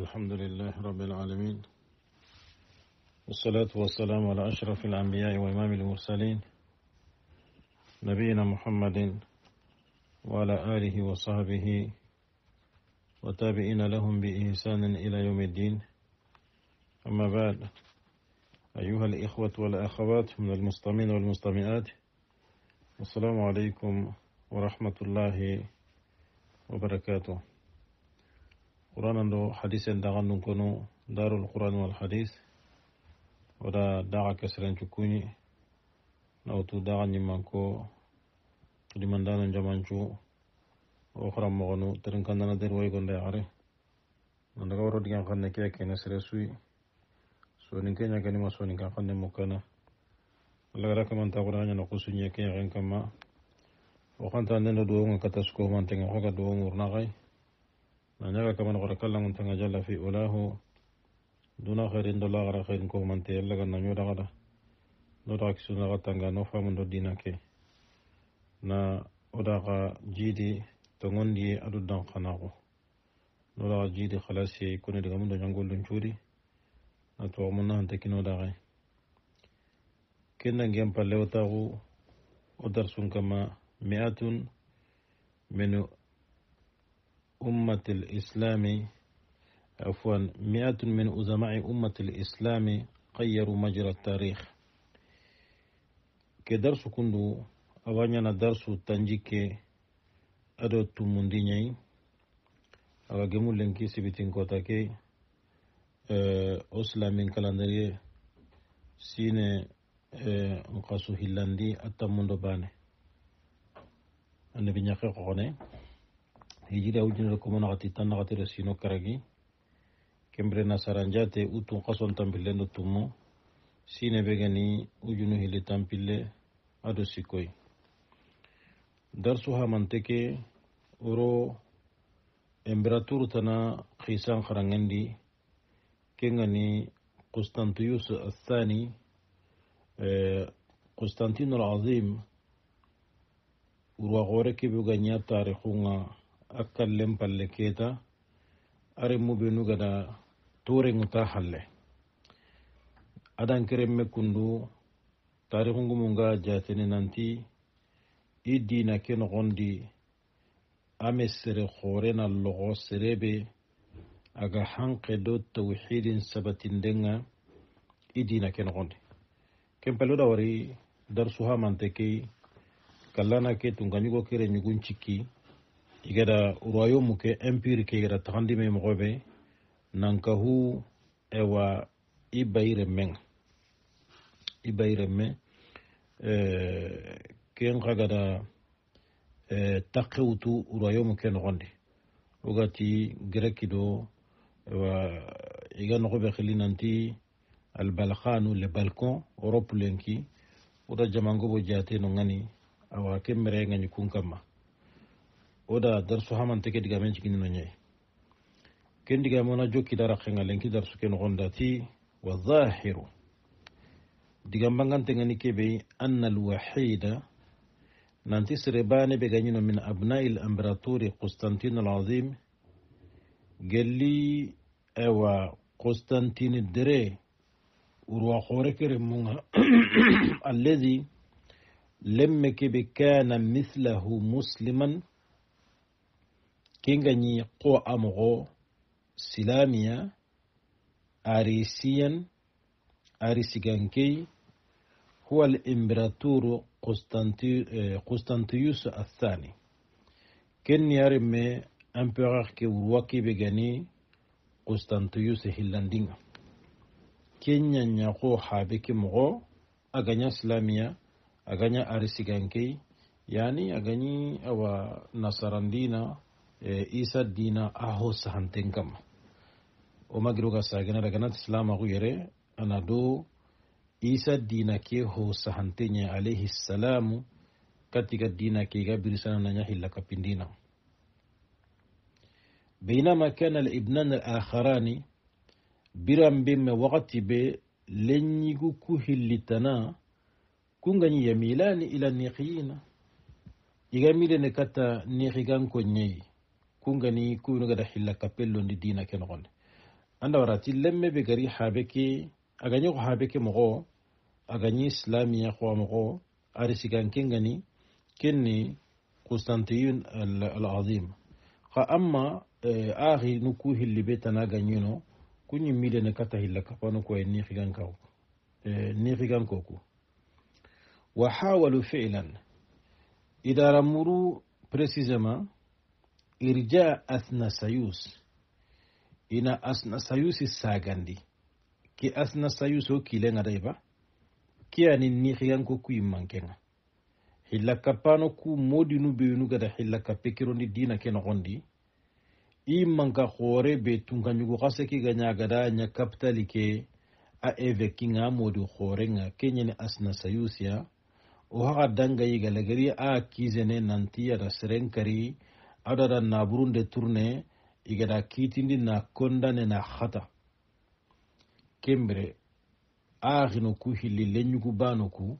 الحمد لله رب العالمين والصلاة والسلام على أشرف الأنبياء وإمام المرسلين نبينا محمد وعلى آله وصحبه وتابعين لهم بإحسان إلى يوم الدين. أما بعد أيها الإخوة والأخوات من المستمعين والمستمعات السلام عليكم ورحمة الله وبركاته. qur'anan do hadisen dagan nun nungkono darul qur'an wal hadis. Oda daga cukuni, cukuñi nawtu daga ñimmanko limandano jamancu o xaram moxonu terin kandana der waygonde yaxare nandaga waro digan xanne ke kene sere suyi sonin ke ñaganima sonin kan xanne mukkana alagara kamanta xura ñana xusuñe ke yaxen kamma o xanta neno duwonga kataskomantenge xoga duwo نانyaga kaman gora kallangun tanga jalla fi ulahu duna khairin dolla gara khairin ko mante yalla ganna nyoda gara no ta kisuna ga tanga no famu do dina ke na oda ga jidi to ngondi adu dan khana ko no da jidi khalasi kuni daga mun do jangol dun churi na to mun nan te kino da ga kenna ngem palle wata ko odar sun kama mi'atun minu أمة الإسلام عفوا مئة من أزماء أمة الإسلام غيروا مجرى التاريخ. كدرس كندو أغانينا درس تنجيك أدو تمونديني أغا جمول لنكي سبتين كوتاكي أسلا من كالندري سين نقاسو هلاندي أتموندو باني. النبي نياخي قوني hijira ujunere komonakati tannakatire sino karagi kembire nasaranjate utun kason tampillendo tummu sine be gani ujunu hili tampille ado sikoy darsu hamanteke oro imperatur tana khisan kharangendi kengani قسطنطيوس الثاني قسطنطين العظيم urwaxore kebe ga akallen palle keta aremmu benu gada turenguta halle. Adan keremme kundu tarihungumu nga jatene nanti i dina ke nogondi ame sere horena logo serebe aga hanke do tawhidin sabatindenga i dina ke nogondi kempelo dawari darsu hamante kei kallana ke tunga ñugo kere ñugun cikki igada royaume ke empire ke igada taxandime nanka hu ewa i bayire men i bayire me ken xa gada taxewutu royaume ke noxondi wogati greki do ewa iga noxoɓe xili nanti albalkanu le balcon europe lenki woda jamangobo jate no ngani awa ke mere kamma oda darsu hamante diga men cigini no ñayi ken diga mona jokki dara xenga lenki darsu ke noxonda ti wa zahiru diga mbangante ngani kebe anna alwahida nanti sere bane be gañino min abnai l'imperatori constantine alazim gelli ewa constantine dere urwa xore kere munga alladi lemme kebe kana mithlahu musliman kinga nyi ko amugo silamiya ari siyan ari siganke huwa al-imperaturu eh, Constantius eh, athani. Ken yari empereur ke wurwaki begani Constantius hillandinga kenya nyako habe ki mugo aganya islamia aganya arisiganke yani aganyi awa nasarandina yani a gañi awa nasarandina e, isa dina a ho sahanten kamma o magiroga sagana daga nat islamaxu yere ana do isa dina ke ho sahante ñe alayhi salamu katiga dina ke ga birisana naña hilla kapindina بينما كان الابنان الآخران biran be me wakati be lenyigu ku hillitana kungani yamilani ila niqiyina iga milene kungani kuyunu gada hilla kapello ndi dina ke nogonde anda warati lemme be gari habe ke aganyi ko habe ke mogo aganyi islamiya ko mogo ari sigan kengani kenni qustantiyun al-azim ka amma akhi nuku hilli be tana ganyino kunyi mide ne kata hilla kapano ko ni khigan kaw ni khigan koku irja asna sayus ina asna sayusi sagandi ki asna sayus o kilenga dai ba kiyani ni khigan ko ku yimmankenga hilla kapano ku modinu be nu gada hilla kapekirondi dina ke nogondi i manka hore be tunkanjugu kase ki ga ñagada nya kapitali ke a évêque nga modi hore nga keñeni asna sayusiya o haka danga yiga lagari a kizene nanti ada seren kari ado ada naburunde tourne igada kitindi na kondane na hata kembre axino ku hilli leñugu bano ku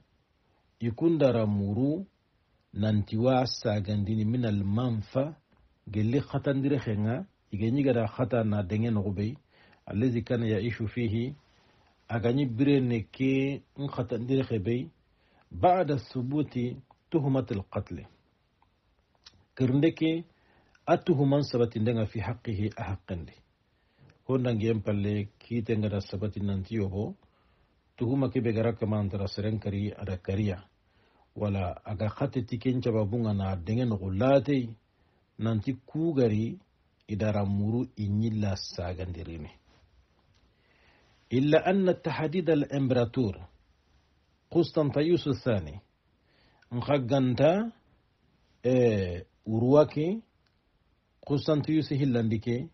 ikundara muru nanti sagandini min almanfa gelli khatandire xenga ige ñigada khata na denge noxubey allazi kana yaishu fihi agañi birene ke n khatandire xe bey bada thubuti tuhumat kirnde كرنكي أتو همان سبتي نغا في حقه أحقن دي هون نغي يمبالي كي تنغا دا سبتي ننتيو بو تو هما كي بغرا كمان ترى سرن كري أدا كريا. ولا أغا خط تيكين چبا بونغا نا دنغا نغولاتي ننتي كوغري إدارة مورو إني لا ساغن ديريني إلا أن التحديد الإمبراطور قسطنطيوس الثاني نخاق غنتا إيه، uruwake constantius hillandike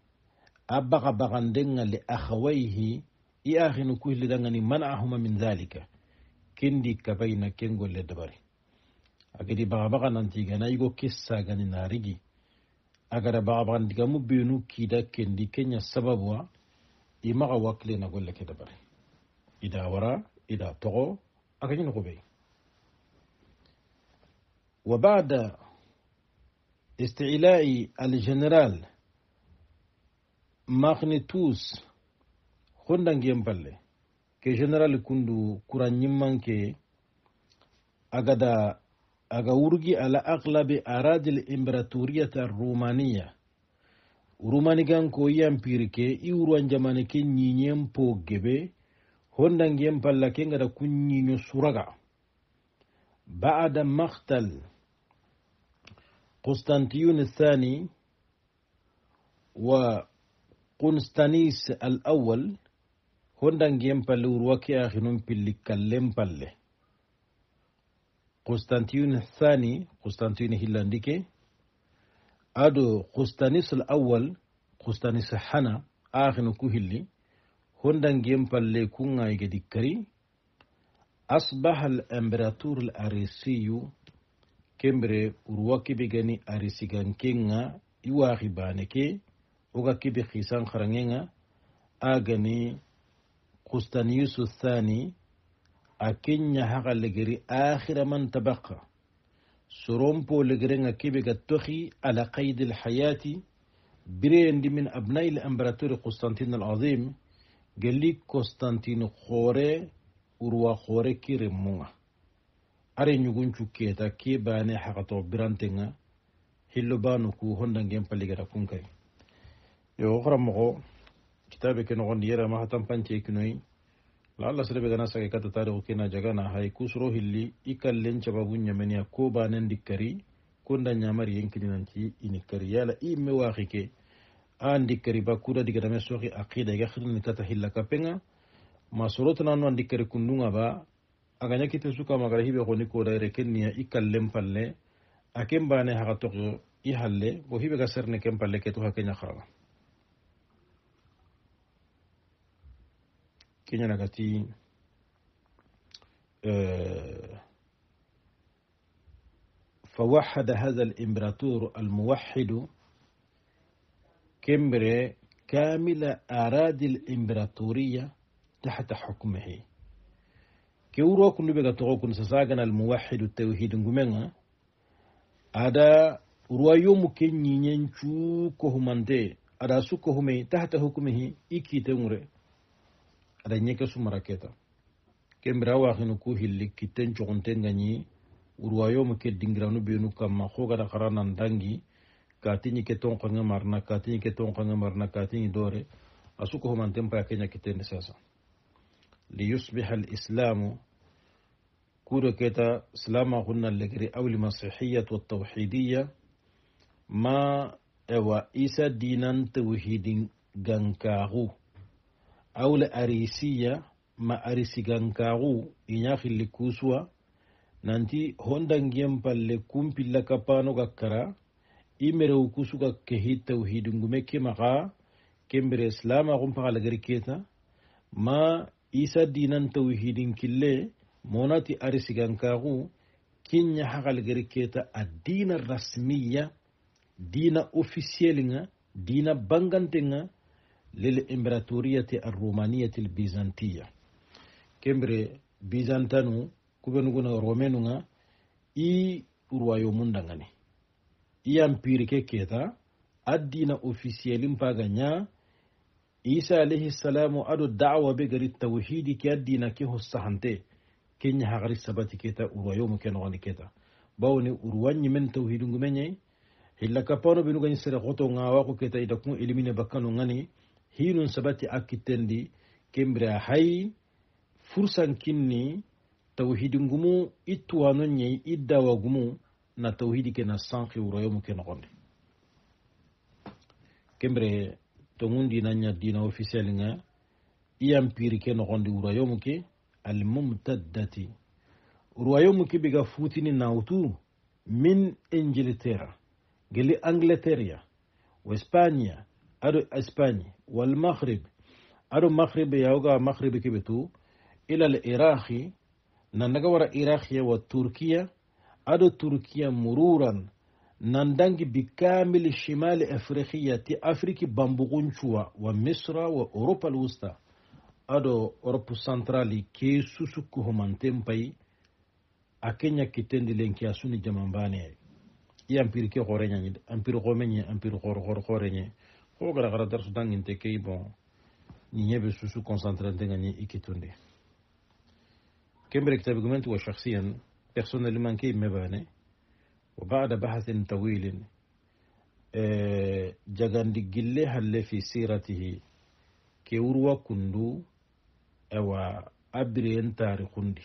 a baga bagandenga li akhawaihi i akhinu ku hillidangani manahuma min dhalika kendi kabayna kengolle dabari agadi baga baga nanti gana igo kessagani narigi agara bagabagandigamu benu kida kendi kenya sababuwa wakile na golle ke dabari ida wara ida togo akañino ko ɓey wa bada istilai algénéral magnetus hondangiyen balle ke général kundu kura ñimmanke agada aga wurgi ala aglabi aradi l'imbratoriyata arrumaniya rumanigan ko yampiri ke i wuruwan jamane ke ñiñen po gebe hondangiyen palla ke ngada kun ñiño suraga ba'da maktal قسطنطين الثاني وقنستانيس الأول. هندن بل وروكي آخنون بل كلم بل قسطنطين الثاني قسطنطين هلانديكي أدو قسطنيس الأول قسطنيس حنا آخنو كهلي هندن بل كونا يجدكري أصبح الإمبراطور الأريسي kembere uruwa kibe gani arisigankenga iwaxi bane ke oga kibe xisan xarangenga a gani kustaniyusu thani a kenya haxa legeri akhiraman tabaqa soronpo legerenga kibe ga toxi ala qaid alhayati bireyendi min abnai limperatori constantine alazim gelli constantine xore urwa xore kiremunga are ñugun cukketa ke bane hakato birantenga hillo banu ku hondangen paligata kunkay yo xaramoxo kitabe ke noxondi yerama hatan pance kinoyi la allah serebe gana sage kata tarixu kena jagana hay kusuro hilli i kallen cababu ñameniya ko banen dikkari konda ñamari yenkininanci ini kari yala i me waxi ke a ndikkari ba kuda digatame soxi aqida iga kata hilla kappenga ma sorotanano a ndikkari kundunga ba aganya kite suka magara hibe ko dayre kenniya i kallem palle a ken bane haga toxo i halle bo hibe ga serne ken palle ke to ha kenya xaraga kenya nagati فوحد هذا الإمبراطور الموحد كمبر كامل أراضي الإمبراطورية تحت حكمه ke wuro kundu be ga togo kun sasagana almuwahidu tawhid ngumenga ada ruwayomu ke ñiñen cu kohumante ada sukko hume tahta hukmihi i kitenŋure ada ñeke sumara keta kembira waxinu ku hilli kitten coxonten gañi urwayomu ke dingiranu benu kamma xogada xara nan dangi katiñi ke tonxonge marna katiñi ke tonxonge marna katiñi dore a sukko humanten paya keña kittendi sasa ليصبح الإسلام كوركتا سلاما هنا لجري أو المسيحية والتوحيدية ما إوا إيسا دينا توحيد غنكاغو أو لأريسية ما أريسي غنكاغو إنياخي لكوسوا. نانتي هوندان جيمبا لكم بلا كابانو غكرا إمرو كوسوكا كهي توحيد غمكي مغا. كمبر إسلاما غنبغا لجري كيتا. ما isa dinan tawhidin kille monati arisi gankaxu kinya haxalagari keta a dina rasmiya dina officielnga dina bangantenga lil imperatoriyati arromaniyati albizantiya kembere bizantanu kubenuguna romenunga i royaume i empire ke keta a dina officiel mpaga nya isa alayhi salamu ado da'wa be gari tawhidi ke addina ke hossahante kenya hagari sabati keta royaume ke nogoni keta bawni urwanyi men tawhidu ngumenye hilla kapano binu gani sere khoto nga wa ko keta ida kun elimine bakkano ngani hinun sabati akitendi kembre hay fursan kinni tawhidi ngumu ittuwano nye iddawa gumu na tawhidi ke na sanki uroyomu ke nogondi kembre tongundi nanya dina officiel nga iyampiri ke nogondi uroyomu ke almumtaddati uroyomu ke biga futini nautu min ingilterra geli angleterre wa espanya aɗo espagne walmaghrib aɗo maghrib yawga maghrib keɓe tu ila l iraqi nandaga wara iraqiya wa turkiya aɗo turkiya mururan nandangi bikamili shimali afrikiya ti afriki bambuguncuwa wa misra wa europa lwusta ado europe centrali ke susu humanten pay a kenya kitendi lenki a suni jamanbaneyay i ampiri ke xoreñañid ampiri xomeñe empire xorxor xoreñe xo gara xara darsu danginte kei bon ni ñiñebe susu concentrantengañi i kitundi kembere kitabe gumentuwa shaxsiyan personnellement kei mebane وبعد بحث طويل جغاندي جلي هل في سيرته. كي كندو أو أبرين تاريخندي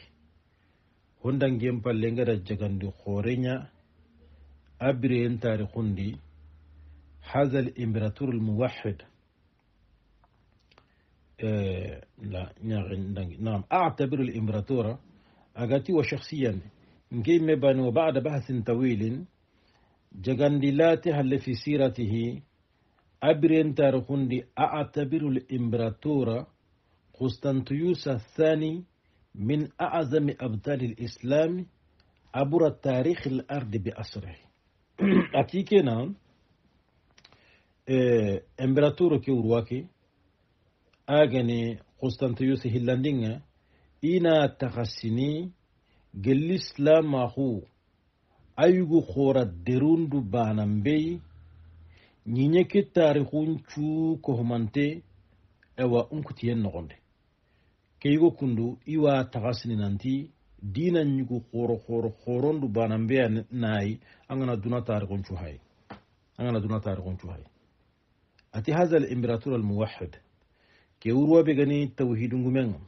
هندان جيم باللنغا جغاندي خورينيا. أبرين تاريخندي هذا الإمبراطور الموحد. لا نعم أعتبر الإمبراطورة أغاتي وشخصيا. نجي مبان وبعد بحث طويل. جغانديلاتها اللي في سيرته؟ أبرين تارخندي أعتبر الإمبراطورة قسطنطيوس الثاني من أعظم أبطال الإسلام عبر تاريخ الأرض بأسره أكيكنا إمبراطورة كي agani constantiyus hillandinga ina takasini gelislamahu ayugu khora derundu banambei ñiñeki tarihun cuu kohumante. Ewa unkutiyen nogonde. Keygo kundu iwa tagasininanti dina ñugu khoro khoro khorondu banambeya nayi angana duna tarihun cuu hay angana duna tarihun cuu hay ati haha alimperatur almuwahid ke wurwabe gani tawhidungumenga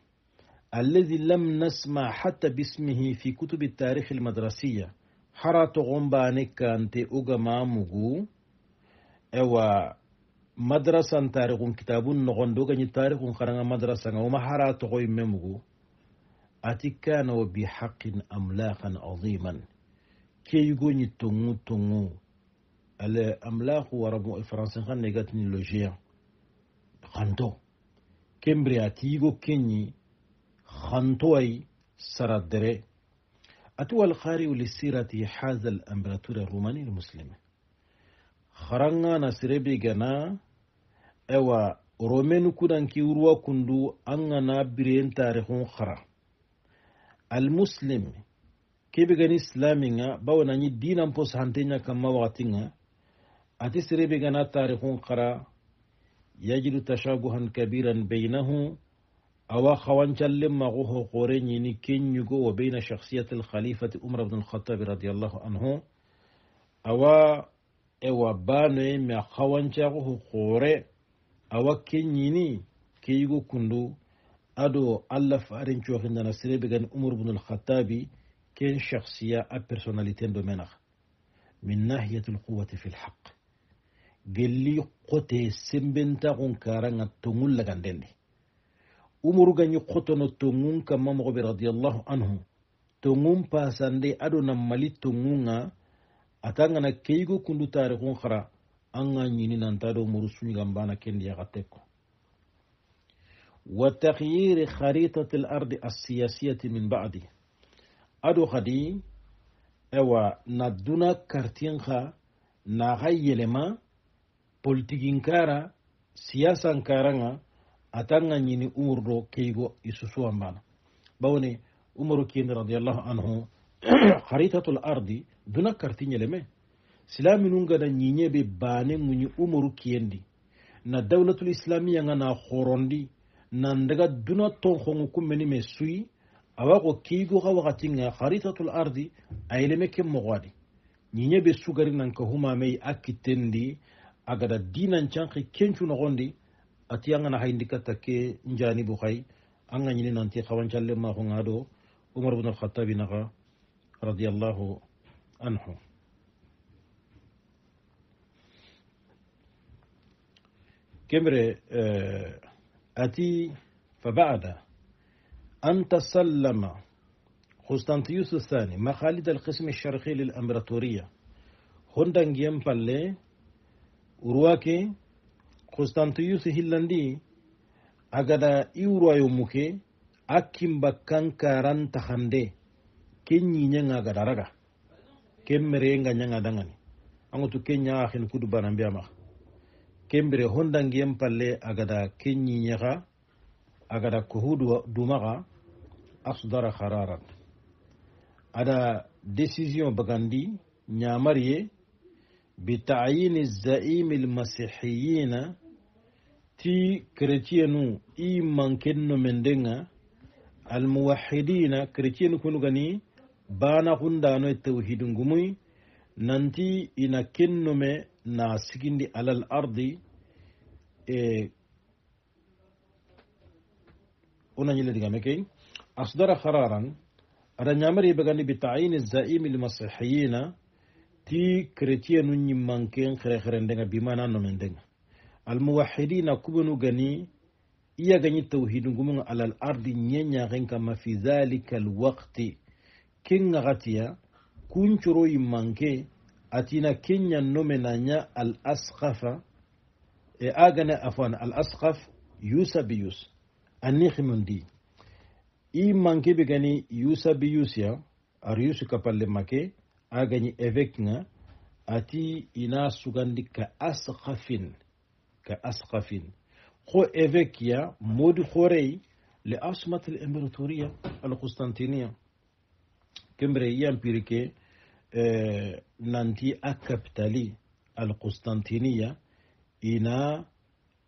الذي لم نسمع حتى باسمه في كتب التاريخ المدرسية. حرا تغنباني كانت أغما مغو. اوا مدرسة تاريخ كتاب نغن دوغني تاريخ خرنا مدرسة وما حرا تغوي ممغو أتي كان وبحق أملاقا عظيما. كي يغني تنغو تنغو الأملاق وربو الفرنسي خان نيغاتني لوجيا خانتو kembre a tiigo xantoway saradere ati walxariu lisirati haza alimperatur aromani almuslime xarangana sirebe gana ewa romenu kudanki urwa kundu an gana biren tarihun xara almuslim kebe gani islaminga bawananyi dinan pos hanteña kamma waxatinga ati sirebe gana tarihun xara yajidu tashabuhan kabiran bainahu أو خوان جلم مغوه قرين يعني ينكين يجو وبين شخصية الخليفة عمر بن الخطاب رضي الله عنه. أو أو بان ما خوان جغوه قرء أو كين يني كي يجو كندو. أدو الله فارن شو عند نصير بعند عمر بن الخطاب كين شخصية أبرسوناليتين دمنه من ناحية القوة في الحق. قلي قتي سبنتا كارن تقول لكان دني umaru gañi xotono tongun kamma mogoɓe radiallahu anhu tongun pasande aɗo na mali tongunga atangana keygo kundu tarihun xara an ga ñini nanta ɗo umaru suñigan bana kendi yaxa tekko wa tahyiri min badi aɗo xadi ewa na duna kartin xa naxa yelema politikin kara karanga atanga ñini umar do keygo isusuwan bana. Bawne umaru kindi radiallahu anhu haritatul ardi duna karti ñeleme silaminun gada ñiñebe bane ŋuñi umaru kiyendi na dawlatul islamia nga na horondi na ndaga duna tonhongu kummeni me suyi awa ko keygo xa waxatinga haritatul ardi ayeleme ke moxoadi ñiñebe sugari nanka humamei a kittendi agada dinan canki kencu noxondi ati angana hayndi katta ke njanibu hay anga ñini nanti xawancalle maxonga ɗo umar bne alkhatabi naxa radiallahu anhu كمرة أتي فبعد أن تسلم قسطنطيوس الثاني مخالد القسم الشرقي للأمبراطورية هندن جيم بالله urwake konstantiyusi hillandi agada iwurayo muke akkin bakkan karanta hande ken ñiñenga gada raga ken merenga ñanga dangani. Angotu ken ñaga hen kudu banambiyamaha kembere hondangiyen palle agada ken ñiñeha agada kohu dumaha asdara hararan ada décision bagandi ñamariye bitayini zaimi masihiyina ti chrétienu i mankenno mendenga almuwahidina chrétien kunu gani bana hundano e tawhidu ngumuy nanti ina kennome na sigindi alal ardi e onañile diga key asdara hararan aɗa nyamari begani bi taini zaimi lmasihiyina ti chrétien nu ñimmanken khere xere ndenga bimana no mendenga. الموحدين كبنو غني يا غني توحيد غمون على الأرض نينيا غنكا ما في ذلك الوقت. كين غاتيا كونترو يمانكي أتينا كينيا نومينانيا الاسخف إي اغنى أفوان الاسخف يوسا بيوس. انيخ من دي إي مانكي بغني يوسا بيوسيا اريوس كبال لماكي اغني افكنا أتي إنا سوغاندي كاسخفين كأسقف خو إيفيك يا مود خوري لأصمة الإمبراطورية القسطنطينية. كمري يمبيركي آه، نانتي أكبتالي القسطنطينية. إنا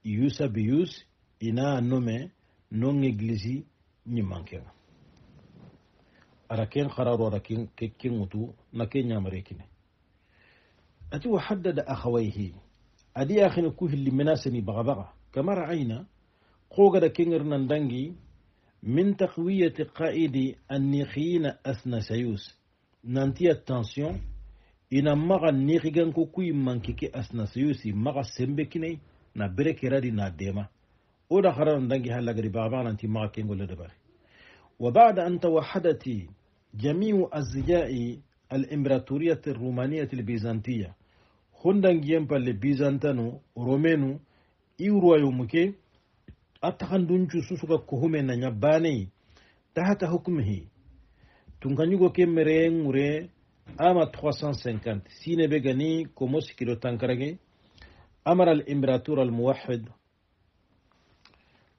يوسا بيوس إنا نومي نون إجليزي نمانكينا أراكين خرار وراكين كيكين متو نكين يامريكين أتو حدد أخويه. Adi akhini ku hilli menaseni baga baga kama ra'ayna qogada kenger nan dangi min taqwiyati qaidi annikhina athnasayus nanti attention ina maga nixigan ko kuyi manki ke asnasayusi maga sembe kinai na bere keradi na dema o da haranan dangi halagari baga baga nanti maga kengolle dabari وبعد أن توحدت جميع أزياء الإمبراطورية الرومانية البيزنطية hondangiyen palle bisantano romenu iwruwayomu ke attakan duncu susuka kohume na ñabbaneyi tahata hukmihi tunkañugo ke mere ŋure ama 350 sine be gani komo tankarage amara al imperator al muwahid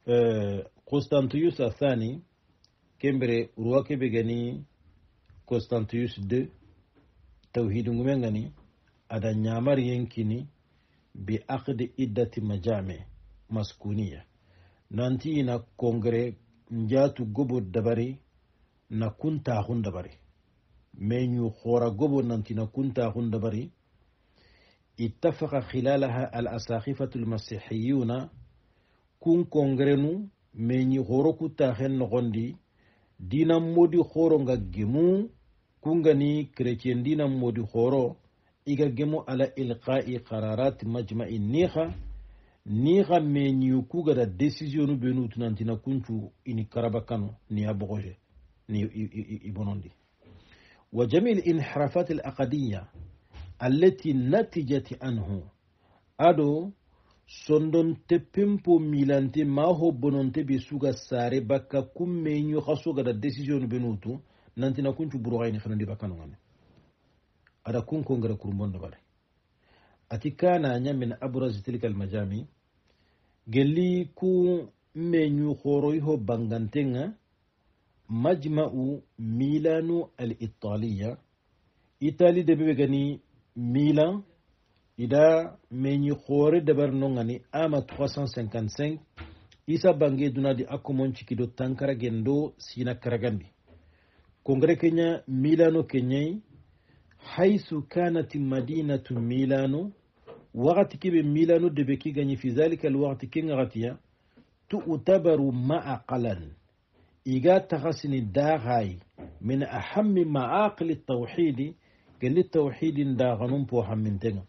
eh, constantius athani kembere urwa kebe gani constantius de tawhidu ngumen gani ada ñamar yenkini bi aqdi iddati majame maskuniya nanti na kongre njatu gobo dabari na kuntaxun dabari meñu xora gobo nanti na kuntaxun dabari اتفق خلالها الأساقفة المسيحيون كون كونغرنو ميني غوروكو تاخن نغندي دينا مودي خورو nga gemu kungani كريتين دينا مودي خورو majma'i niha niha meñiyu kugada décision nu benu tunantina kuncu ini karaba kano ni a bogoje ni i bonondi wa jami al-inhirafat al-aqadiyya allati natijat anhu ado sondon te pempo milante ma bononte be suga sare bakka kummeñu xa sogada décision tu nantina kuncu buruxayni xanandi bakkano ngane ada kun kongara kurumbondo bare. Ati kana nya min abraz tilka almajami. Gelli ku menyu khoroy ho bangantenga. Majma'u milanu al-italiya. Itali de bebe gani milan. Ida menyu khore dabar nongani ama 355 isa bange duna di akomon cikido tankara gendo sina karagandi. Kongre kenya milano kenyai. حيث كانت مدينة ميلانو وقت كبه ميلانو دبكي غني في ذلك الوقت كين غتيا تعتبر معقلا إيجا تغسن داغاي من أهم معاقل التوحيد قال التوحيد داغنون بو حمنتنا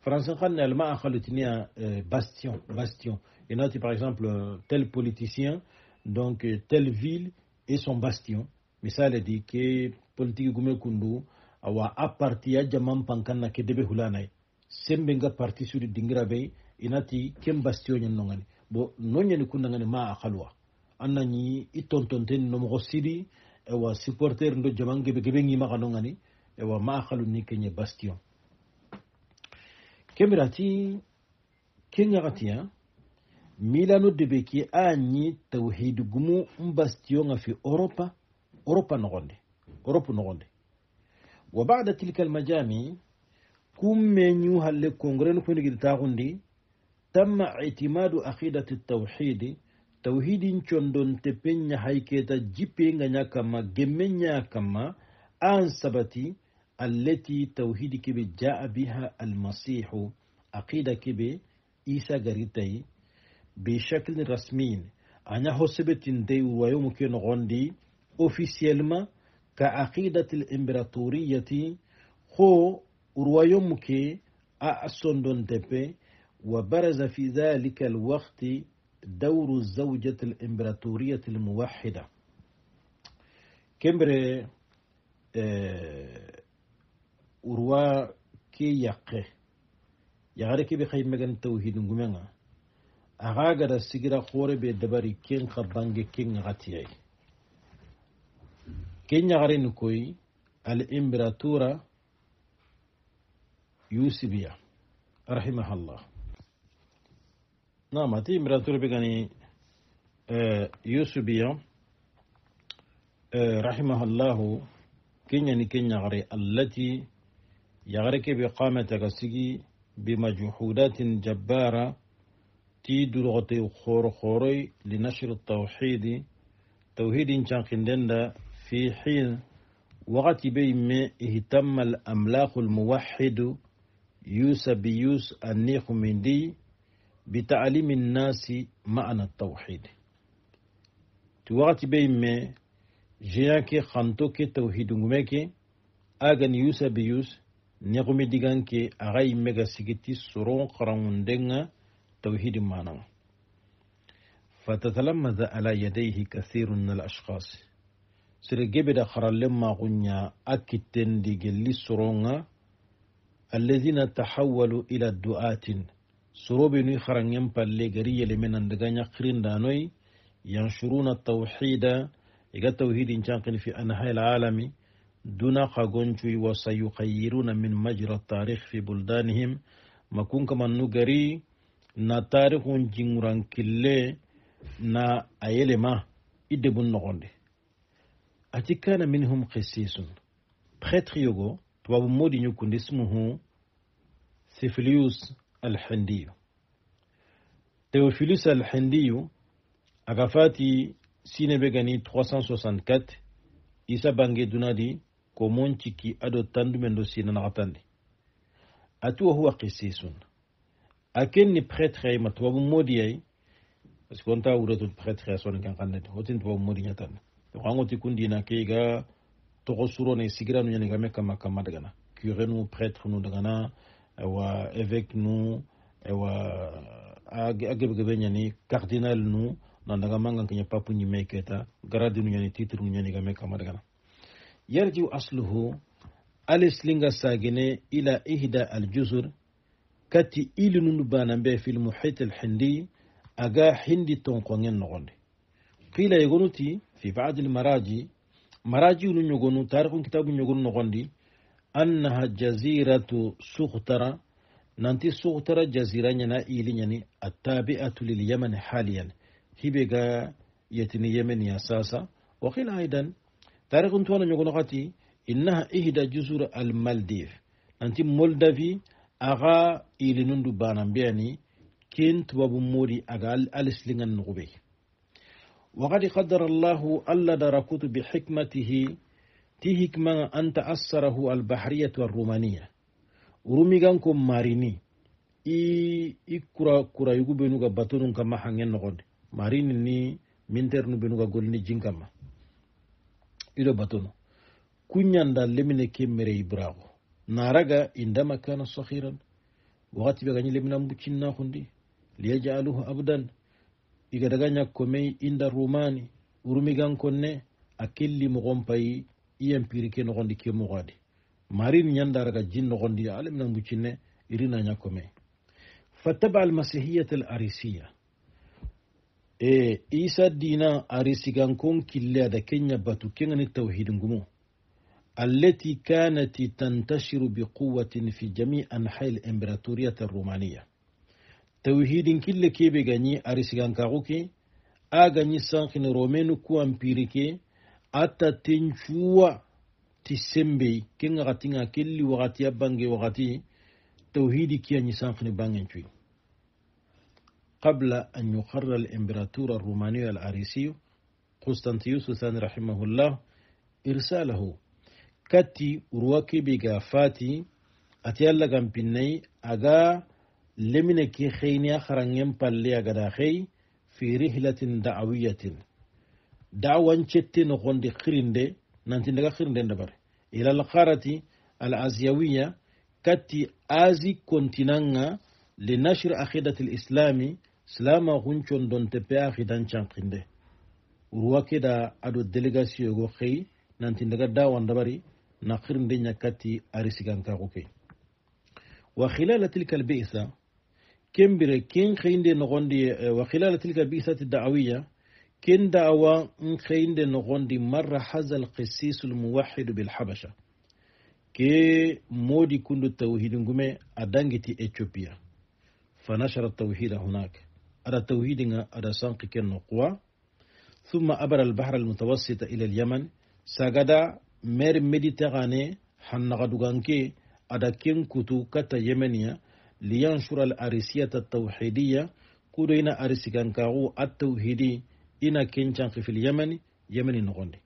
فرنسا قال المعاقل تنيا باستيون باستيون a par exemple tel politicien, donc telle ville et son bastion. Dit que politique gume kundu awa a parti ya jaman pankanna ke debe hulanai sembe nga parti sudi dingira be inati kem bastio nyen nongani. Bo nonyani kundangani ma akhalwa annani itontonten no mo sidi ewa supporter ndo jaman gebe gebe ngi maka nongani ewa ma akhalu ni kenye bastion kemirati kenya gatia milano debe ki anyi tawhid gumu mbastion nga fi europa europa nogonde europa nogonde وبعد تلك المجامع كم من يوهل لكونغرين كونغ تاغندي تم اعتماد عقيدة التوحيد توحيد چوندون تبين هايكيتا جيبين غنيا كما جمين كما أن سبتي التي توحيد كبي جاء بها المسيح عقيدة كبي إيسا غريتاي بشكل رسمي. أنا حسبتين دي ويوم كي غندي officiellement كعقيدة الإمبراطورية هو رويومك أصندون تبي وبرز في ذلك الوقت دور الزوجة الإمبراطورية الموحدة. كمبر وروا كي يقه. كي بخي مغان توحيد نغمنا أغاقر السيجرة خوري بيدباري كين خبانجي كين غتياي كين يغرين كوي الإمبراطورة يوسبيا رحمها الله نعم هذه إمبراطورة بغني يوسبيا رحمها الله كين يعني كين يغري التي يغريك بقامة غسيجي بمجهودات جبارة تي درغتي خور خوري لنشر التوحيد توحيد شاقندن في حين وقت بيم اهتم الأملاك الموحد يوسبيوس النيخمندي بتعليم الناس معنى التوحيد. وقت بيم جياكي خانتوكي توحيد ngumeke agan يوسبيوس نيخمي ديغانكي أغاي ميغا سيكتي سرون قرانوندنغا توحيد معنى. فتتلمذ على يديه كثير من الأشخاص. Sere gebeda harallen magunya akkittendi gelli soronga alladhina tahawalu ila du'atin sorobenu harangen palle gari yelemenan daga ñakirindanoy yanshuruna tawhida iga tawhidin cankini fi anhai alalami duna kagoncuy wa sayukhayyiruna min majra tarikh fi buldanihim makun kamannu gari na tarikhun jinguran kille na ayelema idebun nogonde ati kana minhum qisisun prêtre yogo tubabu modi nyukundi ismuhu sifilius alhindiyu. Teofilius alhindiyu aga fati sine be gani 364 isa bange dunadi ko mon ciki ado tandumen do sina naxatandi atu wa huwa qisisun a ken prêtre ay ma tubabu modi ay parce que onta wuratu prêtre ya son kan kanne hotin tubabu modi nyatan to xango ti kundina ke ga toxo surone sigiranu ñani game kama kama dagana. Curé nu prêtre nu dagana wa évêque nu wa a gebe ñani cardinal nu na daga mangan kanya papu ñime keta gradi nu ñani titre nu ñani game kama dagana. Yarjiu asluhu alislinga sagine ila ihda aljuzur kati ili nunu banambe fil muhit alhindi aga hindi tonkongen nogonde في لا يغنوتي في بعض المراجي مراجي نيغونو تاريخ كتاب نيغونو نغوندي انها جزيره سوختره نانتي سوخترا جزيره نينا ايلي ناني التابعه لليمن حاليا هي بيغا يتني يمن ياساسا وقيل أيضا تاريخ توانا نيغونو غاتي انها احدى جزر المالديف نانتي مولدافي اغا ايلي نوندو بانام بياني كين توابو موري اغا الاسلينغان نغوبي وقد قدر الله ألا دركت بحكمته تي حكمة أن تأثره البحرية والرومانية رومي كم ماريني. إي كرا كرا يقو بنوغا باتونون كما حنين نغد ماريني ني منتر نو بنوغا قولني جين كما إلو باتونو. كنيان دا لمن كم مري براغو. نارغا إندما كان صخيرا وقت بغاني لمن أمبو كنا خندي ليجعلوه أبدا. Iga daga ñakkomey inda rumani urumigan konne a kelli mogon payi iyan piri ke nogondi ke mogadi marini ñandaraga jin nogondi alamina mbucinne irina ñakkomey fattaba almasihiyat alarisiya e isa dina arisigankon kille ada kenya batu kengani tawhid ngumu التي كانت تنتشر بقوة في جميع أنحاء الإمبراطورية الرومانية ganyi arisigankaxuke a ganyi sankini romenu ku ampiri ke ata tencuwa ti sembe ke ŋaxatinga kelli waxati a bange waxati tawhidi ke anyi sankini bangencuyi قبل أن يقر الإمبراطور الروماني الأريسي قسطنطيوس الثاني رحمه الله إرساله كتي رواكي بغافاتي أتيالا غامبيني أغا lemine ke khayniya kharangen palle agada khay fi rihlatin da'awiyatin da'wan cette no gonde khirinde nanti daga khirinde ndabar ila al-qarati al-aziyawiyya katti azi kontinanga li nashr akhidati al-islami slama huncon don te pe akhidan chankinde urwa keda ado delegation go khay nanti daga da'wan ndabari na khirinde nyakati arisigan ka ko wa khilal tilka al-bi'sa كمبري كين خيندي نغوندي آه، وخلال تلك البيثات الدعوية كين دعوة خيندي نغوندي مرة حز القسيس الموحد بالحبشة. كي مودي كندو التوحيد نغمي أدانجتي إتشوبيا فنشر التوحيد هناك. أدى التوحيد أدى سانق كين نقوى. ثم أبر البحر المتوسط إلى اليمن. ساقدا مير ميديتراني حنغدوغانكي أدا كين كتو كتا يمنيا. Liyanshura al-arisiyata at-tawhidiyya kudo ina arisigankagu at-tawhidi ina kencanki fil yamani yamani nogondi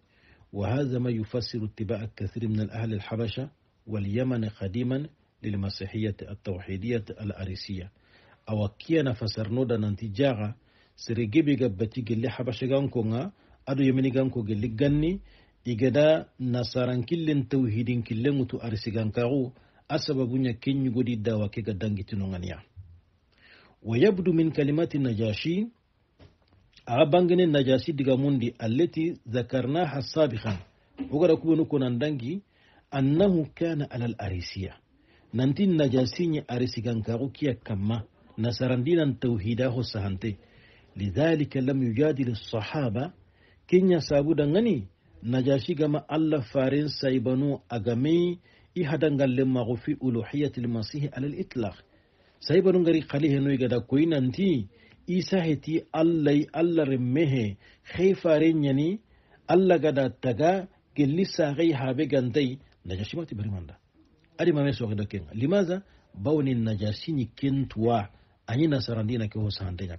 وهذا ما يفسر اتباع الكثير من الأهل الحبشة واليمن قديما للمسيحية التوحيدية الأريسية أو كينا فسرنو دا ننتجاغا سرقبي قبتي قل حبشة غانكونا أدو يمني غانكو قل غني إيغدا نصاران كلن توحيدين كلن متو غانكاغو asababunya kenyu godi dawa ke gadangi tinongania wa yabdu min kalimati najashi a bangene najashi diga mundi allati zakarnaha sabiqan ugara kubenu kunan dangi annahu kana alal arisiya nanti najasi ni arisigan kagu kiya kamma nasarandinan tauhida ho sahante lidhalika lam yujadil as-sahaba kenya sabu dangani najashi gama allah farin saibanu agame إهدنغا لما غفي ألوحية المسيح على الإطلاق. سيبرنغري قليه نويغا دا كوينان تي إيسا هتي اللي الله رميه. خيفا رينياني الله غدا تغا كل ساغي هابي غنتي نجاشي ماتي بريماندا أدي ما ميسو غدا لماذا؟ باوني نجاشيني كنتوا أني نصران دينا كهو ساندينا